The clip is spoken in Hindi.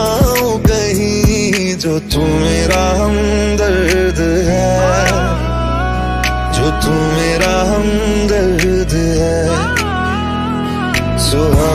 जाऊँ कहीं जो तू मेरा हमदर्द है। जो तू मेरा हमदर्द है। सुहा